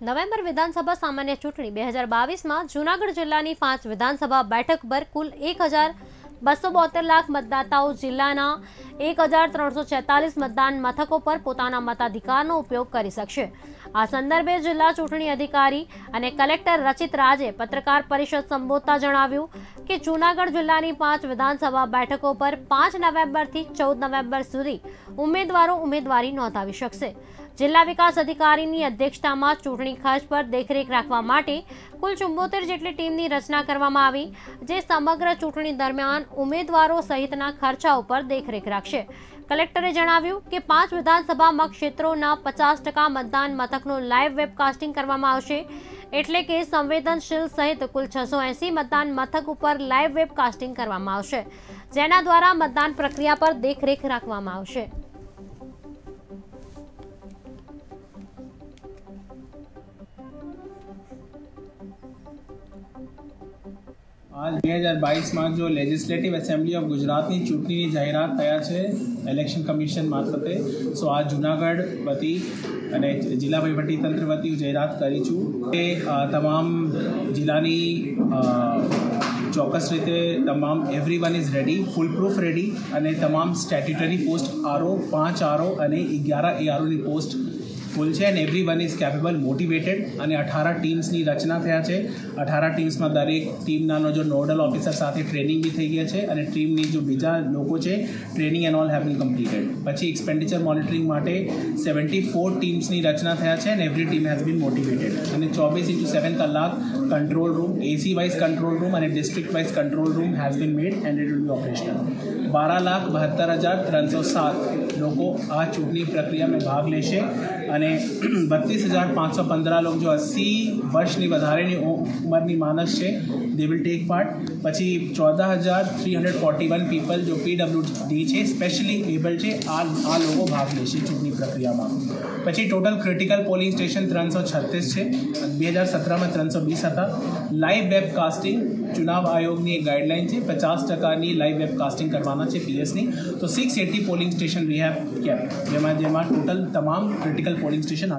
November વિધાનસભા સામાન્ય ચૂંટણી બે હજાર બાવીસમાં જૂનાગઢ જિલ્લાની પાંચ વિધાનસભા બેઠક પર કુલ એક હજાર બસો બોતેર લાખ મતદાતાઓ જિલ્લાના એક હજાર ત્રણસો છેતાલીસ મતદાન મથકો પર પોતાના મતાધિકારનો ઉપયોગ કરી શકશે. આ સંદર્ભે જિલ્લા ચૂંટણી અધિકારી અને કલેક્ટર રચિત રાજે પત્રકાર પરિષદ સંબોધતા જણાવ્યું કે જૂનાગઢ જિલ્લાની પાંચ વિધાનસભા બેઠકો પર પાંચ નવેમ્બરથી ચૌદ નવેમ્બર સુધી ઉમેદવારો ઉમેદવારી નોંધાવી શકશે. જિલ્લા વિકાસ અધિકારીની અધ્યક્ષતામાં ચૂંટણી ખર્ચ પર દેખરેખ રાખવા માટે કુલ ચુંબોતેર જેટલી ટીમની રચના કરવામાં આવી જે સમગ્ર ચૂંટણી દરમિયાન ઉમેદવારો સહિતના ખર્ચા ઉપર દેખરેખ રાખશે કલેક્ટરે જણાવ્યું કે પાંચ વિધાનસભા મતક્ષેત્રોના પચાસ ટકા મતદાન મથકનું લાઈવ વેબકાસ્ટિંગ કરવામાં આવશે એટલે કે સંવેદનશીલ સહિત કુલ છસો એસી મતદાન મથક ઉપર લાઈવ વેબકાસ્ટિંગ કરવામાં આવશે જેના દ્વારા મતદાન પ્રક્રિયા પર દેખરેખ રાખવામાં આવશે હાલ બે હજાર બાવીસમાં જો લેજિસ્લેટિવ એસેમ્બલી ઓફ ગુજરાતની ચૂંટણીની જાહેરાત થયા છે ઇલેક્શન કમિશન મારફતે સો આ જુનાગઢ વતી અને જિલ્લા વહીવટીતંત્ર વતી હું જાહેરાત કરી છું કે તમામ જિલ્લાની ચોક્કસ રીતે તમામ everyone is ready foolproof ready અને તમામ સ્ટેટ્યુટરી પોસ્ટ આરઓ પાંચ આરઓ અને અગિયાર એ આરઓની પોસ્ટ ફૂલ છે and every one is capable motivated અને અઠાર ટીમ્સની રચના થયા છે. અઠાર ટીમ્સમાં દરેક ટીમનાનો જો નોડલ ઓફિસર સાથે ટ્રેનિંગ બી થઈ ગયા છે અને ટીમની જો બીજા લોકો છે training and all have been completed પછી એક્સપેન્ડિચર મોનિટરિંગ માટે સેવન્ટી ફોર ટીમ્સની રચના થયા છે and every team has been motivated અને ચોવીસ ઇન્ટુ સેવન કલાક control room AC wise control room અને district wise control room has been made and it will be operational બાર લાખ બહત્તર હજાર ત્રણસો સાત લોકો આ ચૂંટણી પ્રક્રિયામાં ભાગ લેશે અને બત્રીસ હજાર પાંચસો પંદર લોકો જો અસી વર્ષની વધારેની ઉંમરની માણસ છે દે વિલ ટેક પાર્ટ પછી ચૌદ હજાર three hundred forty one people જો પીડબ્લ્યુ ડી છે સ્પેશિયલી એબલ છે આ આ લોકો ભાગ લેશે ચૂંટણી પ્રક્રિયામાં પછી ટોટલ ક્રિટિકલ પોલિંગ સ્ટેશન ત્રણસો છત્રીસ છે બે હજાર સત્તરમાં ત્રણસો વીસ હતા લાઈવ વેબકાસ્ટિંગ ચુનાવ આયોગની એક ગાઈડલાઇન છે પચાસ ટકાની લાઈવ વેબકાસ્ટિંગ કરવાના છે પીએસની તો six eighty polling station we have kept જેમાં જેમાં ટોટલ તમામ ક્રિટિકલ પોલિંગ સ્ટેશન